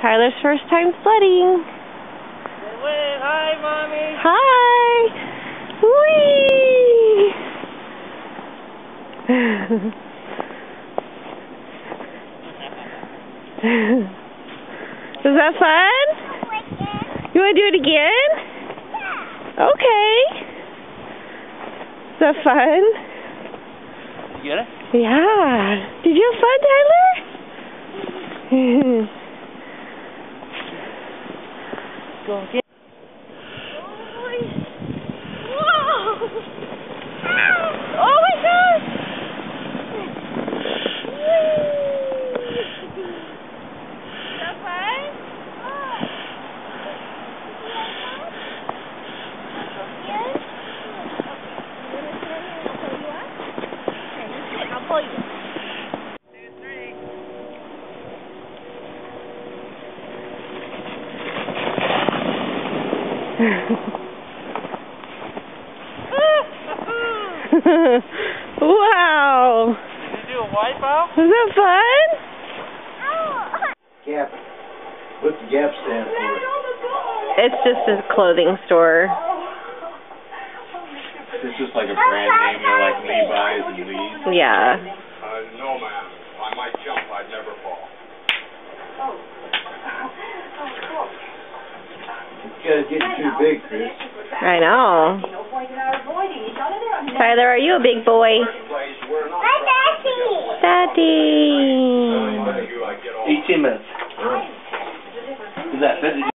Tyler's first time sledding. Wait, hi, mommy. Hi. Whee! Was that fun? You want to do it again? Yeah. Okay. Is that fun? You get it? Yeah. Did you have fun, Tyler? confianza. wow! Did you do a wipeout? Was that fun? Gap. What's the Gap stand for? It's just a clothing store. It's just like a brand name, you know, like Levi's and Lee's. Yeah. gonna too big, I know. Tyler, are you a big boy? Hi, daddy. Daddy. 18 minutes. Is that